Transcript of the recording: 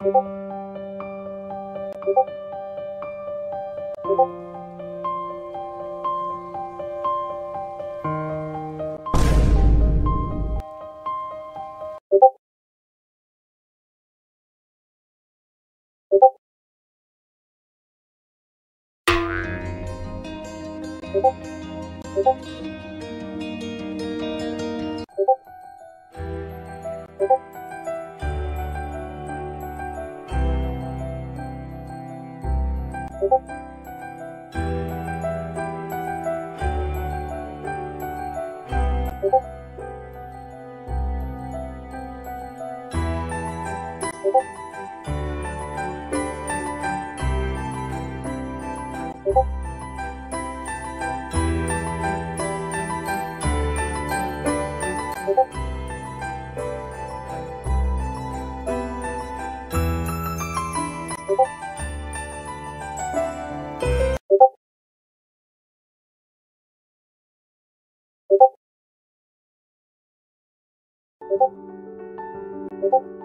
고고 고고 고고 you